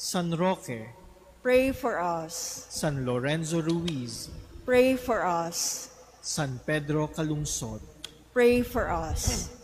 San Roque, Pray for us. San Lorenzo Ruiz, Pray for us. San Pedro Calungsod, Pray for us.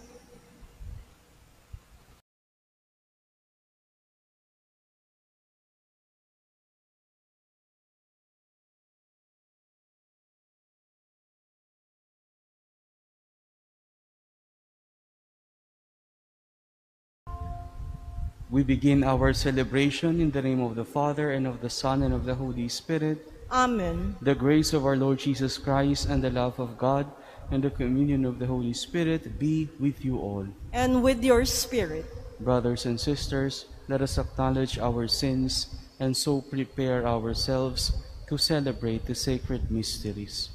We begin our celebration in the name of the Father, and of the Son, and of the Holy Spirit. Amen. The grace of our Lord Jesus Christ, and the love of God, and the communion of the Holy Spirit be with you all. And with your spirit. Brothers and sisters, let us acknowledge our sins and so prepare ourselves to celebrate the sacred mysteries.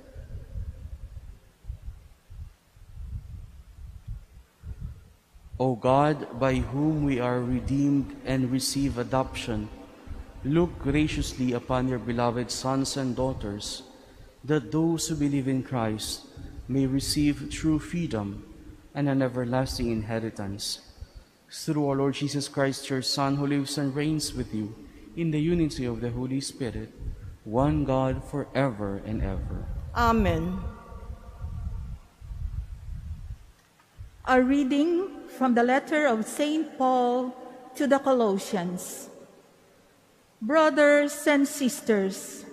O God, by whom we are redeemed and receive adoption, look graciously upon your beloved sons and daughters, that those who believe in Christ may receive true freedom and an everlasting inheritance. Through our Lord Jesus Christ, your Son, who lives and reigns with you in the unity of the Holy Spirit, one God forever and ever. Amen. A reading from the letter of St. Paul to the Colossians. Brothers and sisters,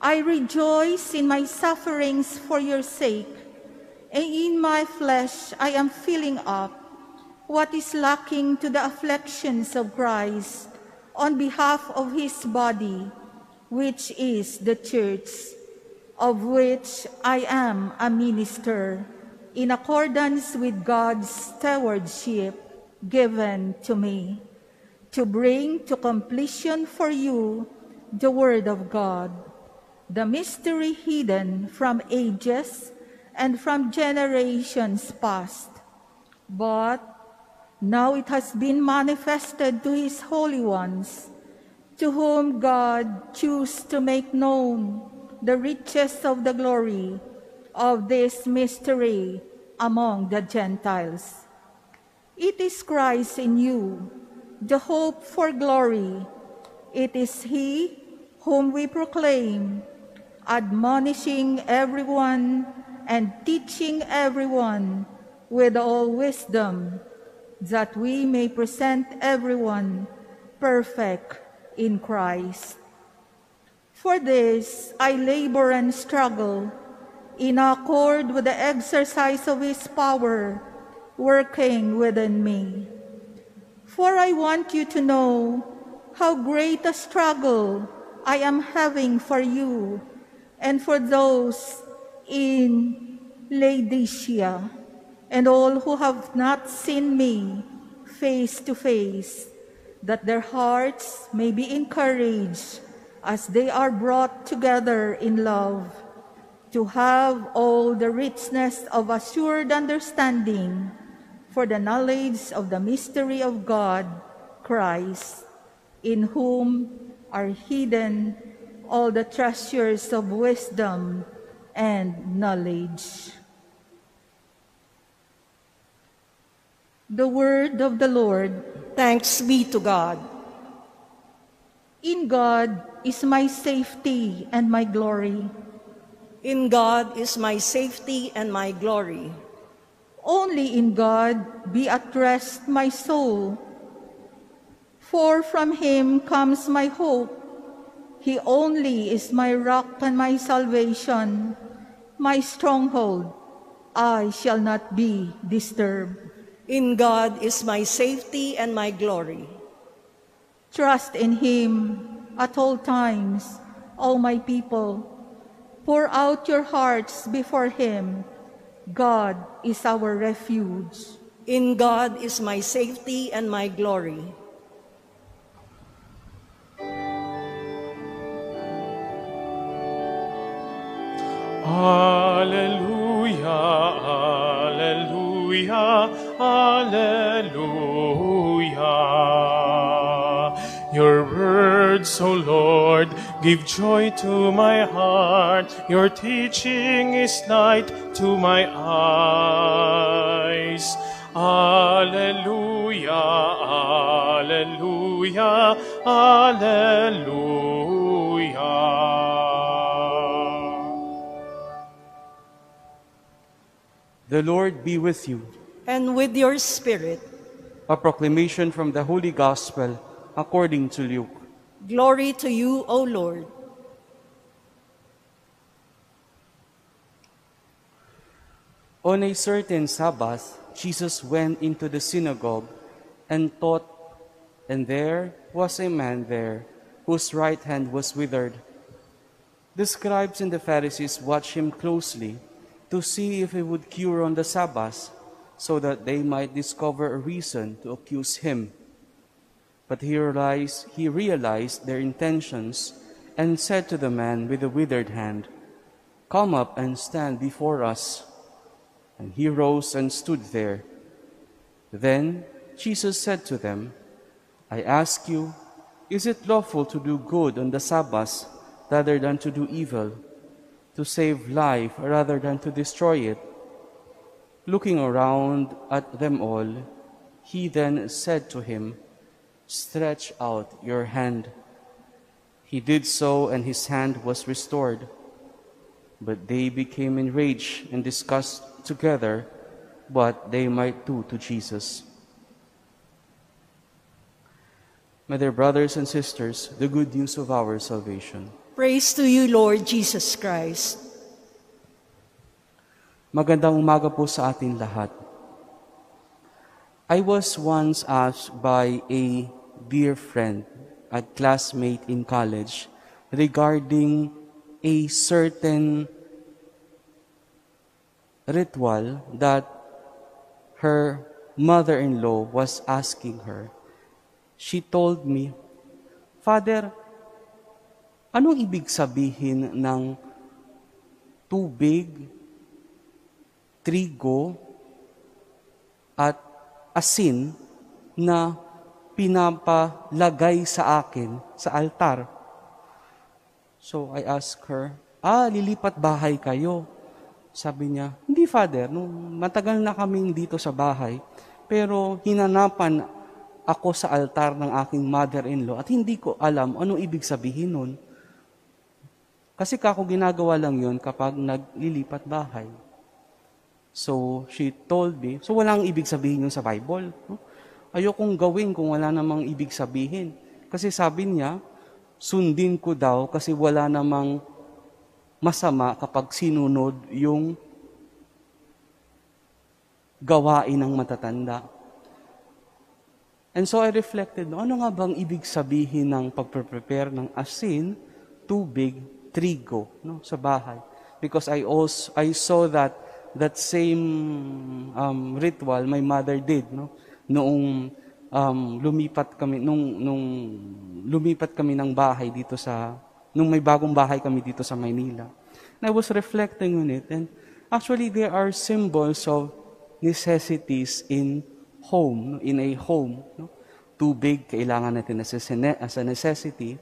I rejoice in my sufferings for your sake, and in my flesh I am filling up what is lacking to the afflictions of Christ on behalf of his body, which is the church, of which I am a minister in accordance with God's stewardship given to me. to bring to completion for you the Word of God, the mystery hidden from ages and from generations past. But now it has been manifested to his holy ones, to whom God chose to make known the riches of the glory of this mystery among the Gentiles. It is Christ in you, the hope for glory. It is He whom we proclaim, admonishing everyone and teaching everyone with all wisdom, that we may present everyone perfect in Christ. For this I labor and struggle in accord with the exercise of His power working within me. For I want you to know how great a struggle I am having for you and for those in Laodicea and all who have not seen me face to face, that their hearts may be encouraged as they are brought together in love, to have all the richness of assured understanding for the knowledge of the mystery of God, Christ, in whom are hidden all the treasures of wisdom and knowledge. The word of the Lord. Thanks be to God. In God is my safety and my glory. In God is my safety and my glory. Only in God be at rest my soul. For from him comes my hope. He only is my rock and my salvation, my stronghold. I shall not be disturbed. In God is my safety and my glory. Trust in him at all times, all my people. Pour out your hearts before him. God is our refuge. In God is my safety and my glory. Alleluia, Alleluia, Alleluia. Your words, O Lord, give joy to my heart. Your teaching is light to my eyes. Alleluia, Alleluia, Alleluia. The Lord be with you. And with your spirit, A proclamation from the Holy Gospel according to Luke. Glory to you, O Lord. On a certain Sabbath, Jesus went into the synagogue and taught, and there was a man there whose right hand was withered. The scribes and the Pharisees watched him closely to see if he would cure on the Sabbath, so that they might discover a reason to accuse him. But he realized, he realized their intentions and said to the man with the withered hand, Come up and stand before us. And he rose and stood there. Then Jesus said to them, I ask you, is it lawful to do good on the Sabbath rather than to do evil, to save life rather than to destroy it? Looking around at them all, he then said to him, Stretch out your hand. He did so, and his hand was restored. But they became enraged and discussed together what they might do to Jesus. My dear brothers and sisters, the good news of our salvation. Praise to you, Lord Jesus Christ. Magandang umaga po sa atin lahat. I was once asked by a dear friend, a classmate in college, regarding a certain ritual that her mother-in-law was asking her. she told me, Father, anong ibig sabihin ng tubig, trigo, at asin na pinapalagay sa akin sa altar? So I asked her, ah, lilipat bahay kayo. Sabi niya, hindi father, nung matagal na kaming dito sa bahay, pero hinanapan ako sa altar ng aking mother-in-law at hindi ko alam ano ibig sabihin nun. Kasi kako ginagawa lang yon kapag naglilipat bahay. So, she told me, so walang ibig sabihin yun sa Bible. No? Ayokong gawin kung wala namang ibig sabihin. Kasi sabi niya, sundin ko daw kasi wala namang masama kapag sinunod yung gawain ng matatanda. And so I reflected, no, ano nga bang ibig sabihin ng pagpre-prepare ng asin, tubig, trigo no, sa bahay? Because I also I saw that that same um, ritual my mother did no noong um, lumipat kami nung nung lumipat kami ng bahay dito sa nung may bagong bahay kami dito sa Maynila. And I was reflecting on it and actually there are symbols of necessities in home, in a home. No? Tubig, kailangan natin as a necessity.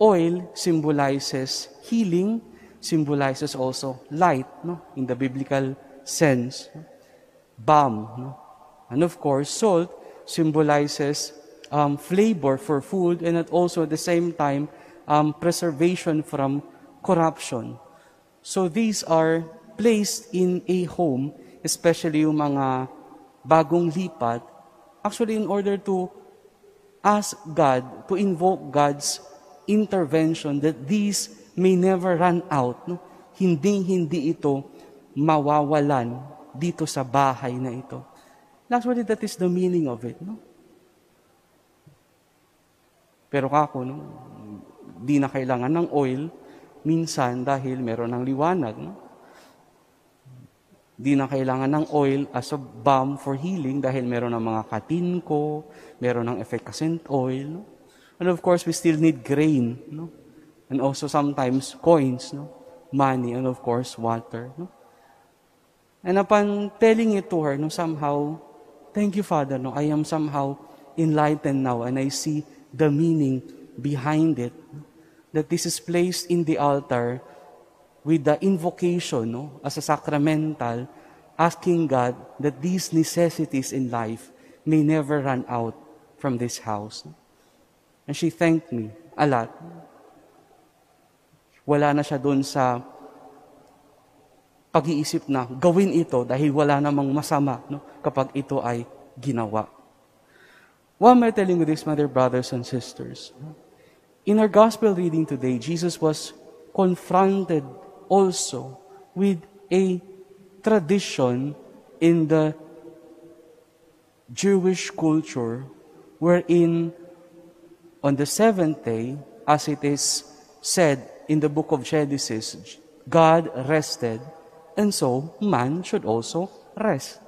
Oil symbolizes healing, symbolizes also light, no? in the biblical sense. Balm, no? And of course, salt symbolizes um, flavor for food and at also at the same time, um, preservation from corruption. So these are placed in a home, especially yung mga bagong lipat, actually in order to ask God, to invoke God's intervention that these may never run out. No? Hindi, hindi ito mawawalan dito sa bahay na ito. Actually, that is the meaning of it. No? Pero kako, no, di na kailangan ng oil, minsan dahil meron ng liwanag. No? Di na kailangan ng oil as a balm for healing dahil meron ng mga katinko, meron ng effervescent oil. No? And of course, we still need grain. No? And also sometimes coins, no? money, and of course, water. No? And upon telling it to her, no, somehow, thank you, Father, no, I am somehow enlightened now and I see the meaning behind it. That this is placed in the altar with the invocation no, as a sacramental, asking God that these necessities in life may never run out from this house. And she thanked me a lot. Wala na siya doon sa pag-iisip na gawin ito dahil wala namang masama no, kapag ito ay ginawa. Why am I telling you this, mother, brothers, and sisters? In our gospel reading today, Jesus was confronted also with a tradition in the Jewish culture wherein on the seventh day, as it is said in the book of Genesis, God rested, and so man should also rest.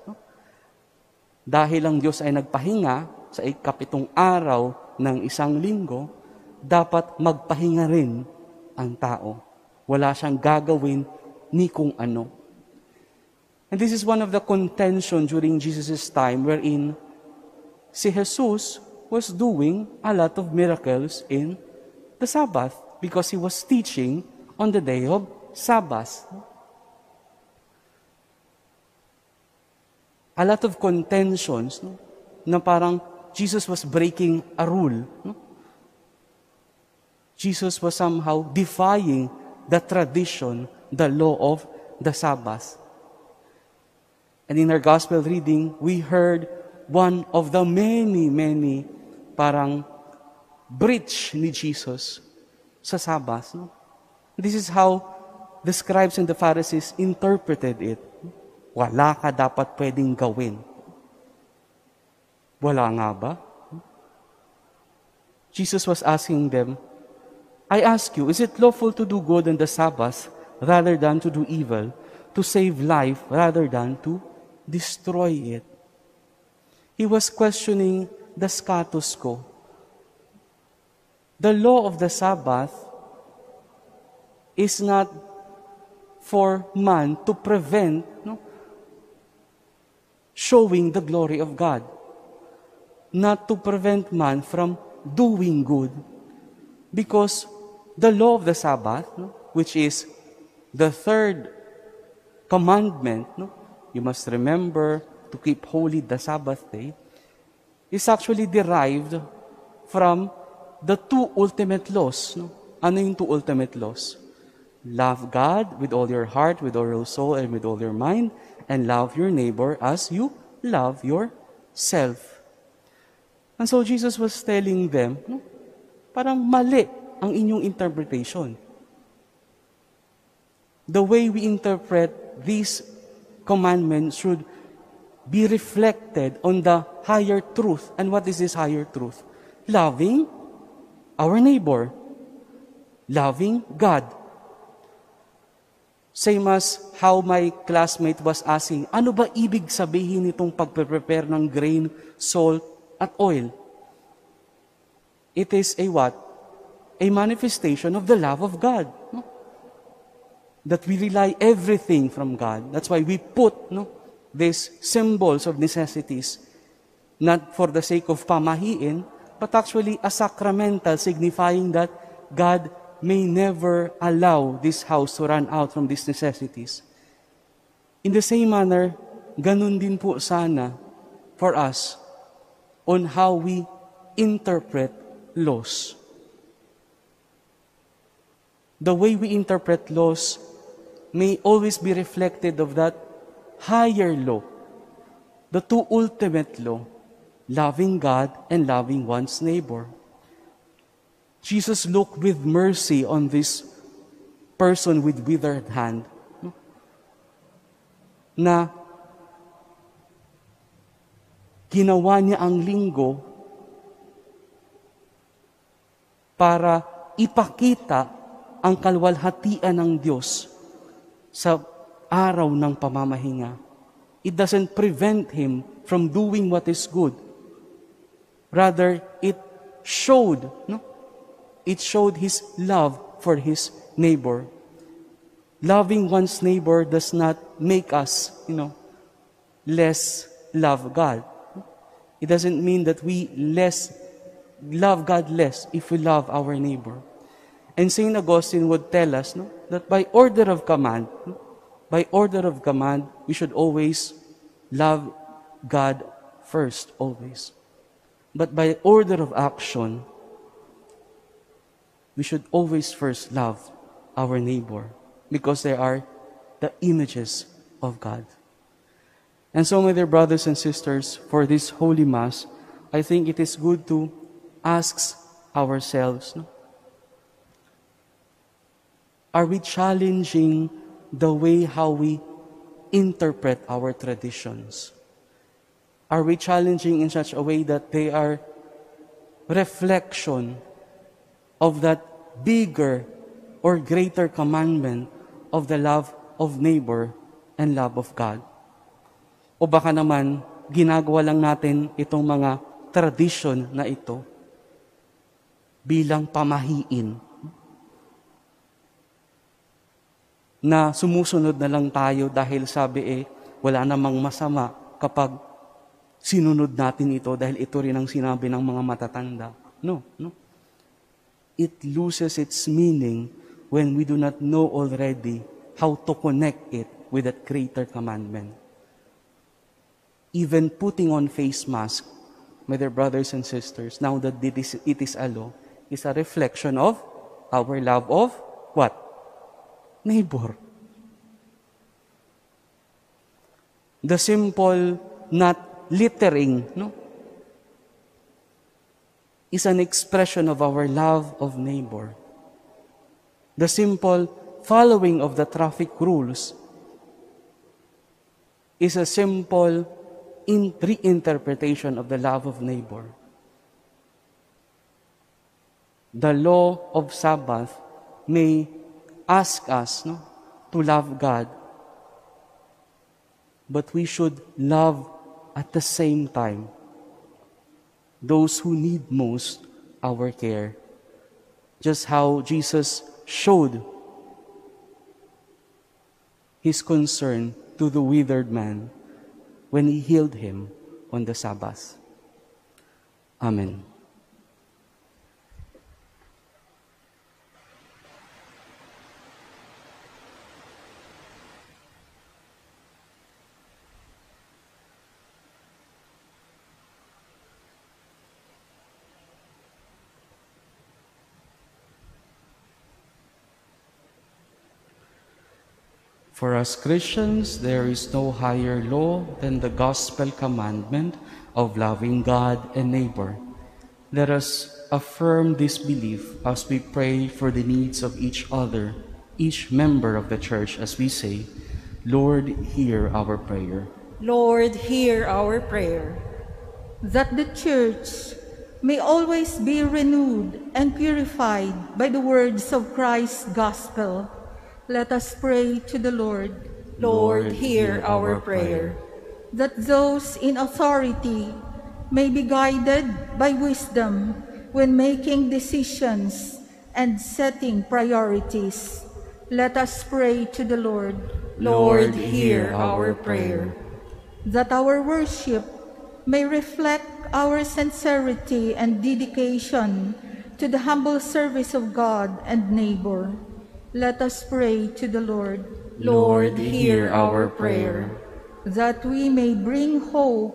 Dahil ang Diyos ay nagpahinga sa ikapitong araw ng isang linggo, dapat magpahinga rin ang tao. Wala siyang gagawin ni kung ano. And this is one of the contention during Jesus' time wherein si Jesus was doing a lot of miracles in the Sabbath because he was teaching on the day of Sabbath. A lot of contentions no, na parang Jesus was breaking a rule. No? Jesus was somehow defying the tradition, the law of the Sabbath. And in our gospel reading, we heard one of the many, many parang breach ni Jesus sa Sabbath. No? This is how the scribes and the Pharisees interpreted it. Wala ka dapat pwedeng gawin. Wala nga ba? Jesus was asking them, I ask you, is it lawful to do good on the Sabbath rather than to do evil, to save life rather than to destroy it? He was questioning the status quo the law of the Sabbath is not for man to prevent no, showing the glory of God, not to prevent man from doing good, because the law of the Sabbath, no, which is the third commandment, no, you must remember to keep holy the Sabbath day, is actually derived from the two ultimate laws. No? Ano yung two ultimate laws? Love God with all your heart, with all your soul, and with all your mind, and love your neighbor as you love yourself. And so Jesus was telling them, no, parang mali ang inyong interpretation. The way we interpret these commandments should be reflected on the higher truth. And what is this higher truth? Loving our neighbor. Loving God. Same as how my classmate was asking, ano ba ibig sabihin nitong pagpe-prepare ng grain, salt, at oil? It is a what? A manifestation of the love of God. No? That we rely everything from God. That's why we put no, these symbols of necessities, not for the sake of pamahiin, but actually a sacramental signifying that God may never allow this house to run out from these necessities. In the same manner, ganun din po sana for us on how we interpret laws. The way we interpret laws may always be reflected of that higher law, the two ultimate law, loving God and loving one's neighbor. Jesus looked with mercy on this person with withered hand na ginawa niya ang linggo para ipakita ang kalwalhatian ng Diyos sa araw ng pamamahinga. It doesn't prevent him from doing what is good. Rather, it showed, no? It showed his love for his neighbor. Loving one's neighbor does not make us, you know, less love God. It doesn't mean that we less love God less if we love our neighbor. And St. Augustine would tell us no, that by order of command, by order of command, we should always love God first, always. But by order of action, we should always first love our neighbor because they are the images of God. And so, my dear brothers and sisters, for this Holy Mass, I think it is good to ask ourselves, no? are we challenging the way how we interpret our traditions? Are we challenging in such a way that they are reflection of that bigger or greater commandment of the love of neighbor and love of God? O baka naman, ginagawa lang natin itong mga tradition na ito bilang pamahiin na sumusunod na lang tayo dahil sabi eh, wala namang masama kapag sinunod natin ito dahil ito rin ang sinabi ng mga matatanda. No, no. It loses its meaning when we do not know already how to connect it with that greater commandment. Even putting on face mask, my dear brothers and sisters, now that it is, it is a law, is a reflection of our love of what? Neighbor. The simple not littering, no? Is an expression of our love of neighbor. The simple following of the traffic rules is a simple in reinterpretation of the love of neighbor. The law of Sabbath may ask us no, to love God, but we should love at the same time those who need most our care. just how Jesus showed his concern to the withered man when he healed him on the Sabbath. Amen. For us Christians, there is no higher law than the gospel commandment of loving God and neighbor. Let us affirm this belief as we pray for the needs of each other, each member of the church, as we say, Lord, hear our prayer. Lord, hear our prayer. that the church may always be renewed and purified by the words of Christ's gospel. Let us pray to the Lord Lord, hear our prayer. that those in authority may be guided by wisdom when making decisions and setting priorities. Let us pray to the Lord Lord, hear our prayer. that our worship may reflect our sincerity and dedication to the humble service of God and neighbor. Let us pray to the Lord Lord, hear our prayer. that we may bring hope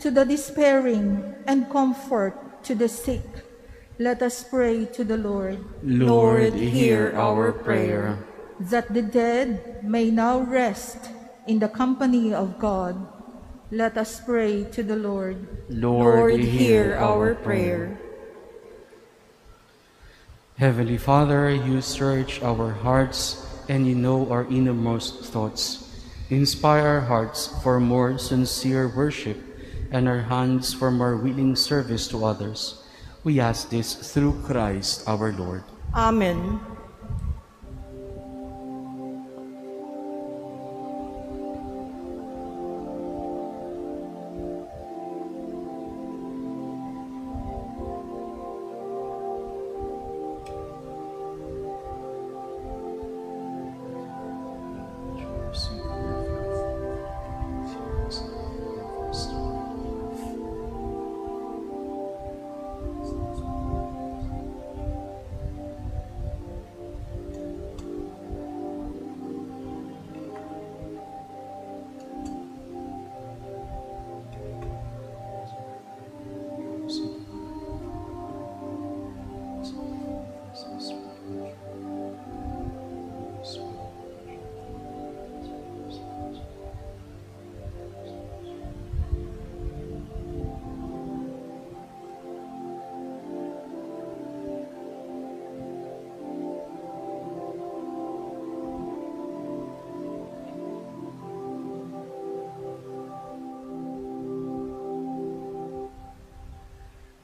to the despairing and comfort to the sick. Let us pray to the Lord Lord, hear our prayer. that the dead may now rest in the company of God. Let us pray to the Lord Lord, hear our prayer. Heavenly Father, you search our hearts and you know our innermost thoughts. Inspire our hearts for more sincere worship and our hands for more willing service to others. We ask this through Christ our Lord. Amen.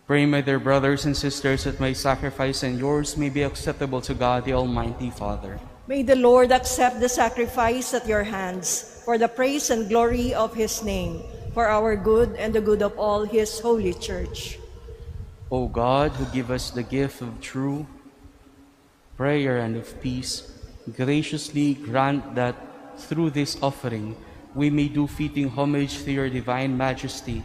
Pray, my dear brothers and sisters, that my sacrifice and yours may be acceptable to God, the Almighty Father. May the Lord accept the sacrifice at your hands for the praise and glory of his name, for our good and the good of all his holy church. O God, who give us the gift of true prayer and of peace, graciously grant that through this offering we may do fitting homage to your divine majesty,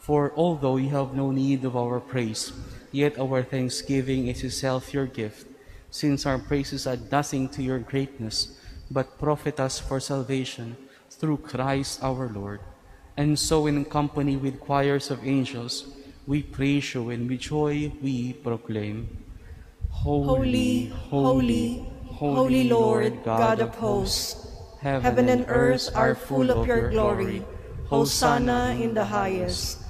For although you have no need of our praise, yet our thanksgiving is itself your gift, since our praises add nothing to your greatness, but profit us for salvation through Christ our Lord. And so, in company with choirs of angels, we praise you and with joy we proclaim. Holy, holy, holy Lord, God of hosts, heaven and earth are full of your glory. Hosanna in the highest.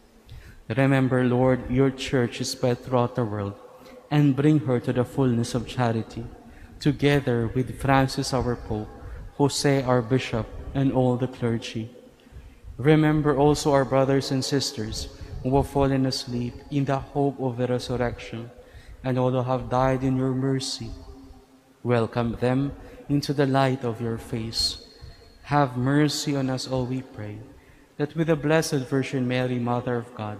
Remember, Lord, your church is spread throughout the world, and bring her to the fullness of charity, together with Francis our Pope, Jose our Bishop, and all the clergy. Remember also our brothers and sisters who have fallen asleep in the hope of the resurrection, and all who have died in your mercy. Welcome them into the light of your face. Have mercy on us all, we pray, that with the Blessed Virgin Mary, Mother of God,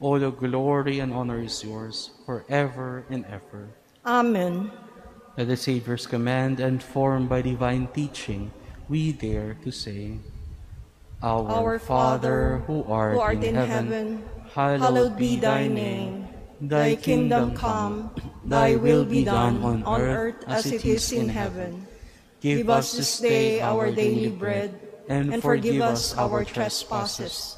all the glory and honor is yours forever and ever. Amen. At the Savior's command and formed by divine teaching, we dare to say, Our, Our Father, who art, who art in, heaven, hallowed be thy name. Thy kingdom come, thy will be done on earth as it is in heaven. Give us this day our daily bread, and forgive us our trespasses,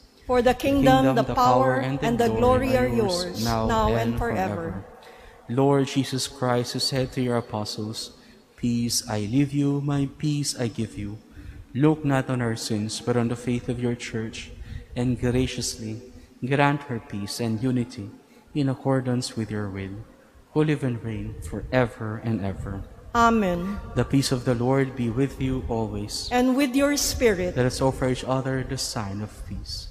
For the kingdom, the power, and the glory are yours, now and forever. Lord Jesus Christ, who said to your apostles, Peace I leave you, my peace I give you. Look not on our sins, but on the faith of your church, and graciously grant her peace and unity in accordance with your will, who live and reign forever and ever. Amen. The peace of the Lord be with you always. And with your spirit, Let us offer each other the sign of peace.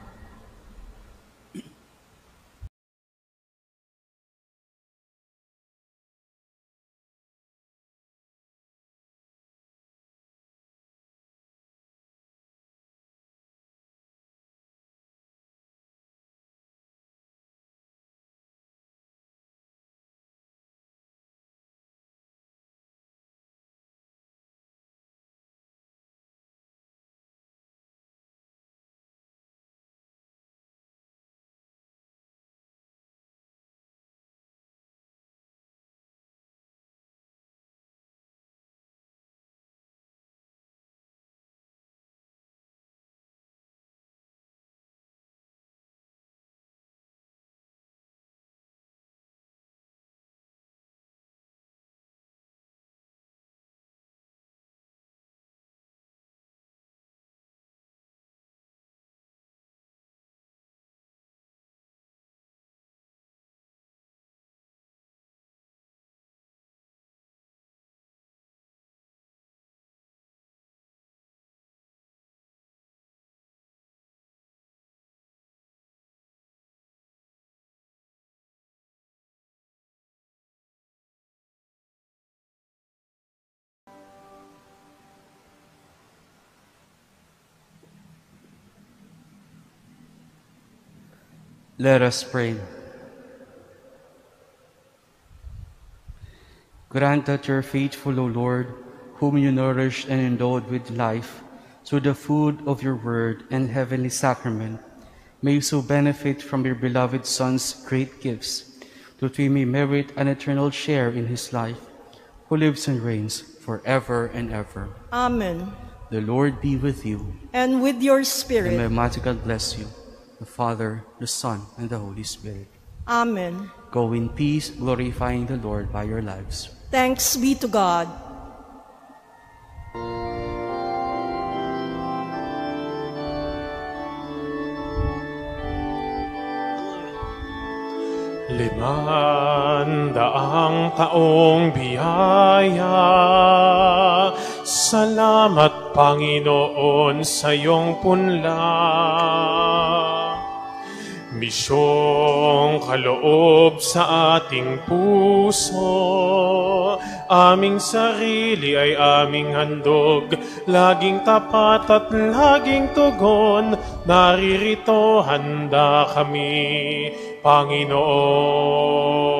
Let us pray. Grant that your faithful, O Lord, whom you nourished and endowed with life through the food of your word and heavenly sacrament, may so benefit from your beloved Son's great gifts, that we may merit an eternal share in his life, who lives and reigns forever and ever. Amen. The Lord be with you. And with your spirit. And may Almighty God bless you the Father, the Son, and the Holy Spirit. Amen. Go in peace, glorifying the Lord by your lives. Thanks be to God. Limandaang taong biyaya, Salamat Panginoon sa iyong punla. Misyong kaloob sa ating puso, aming sarili ay aming handog, laging tapat at laging tugon, naririto handa kami, Panginoon.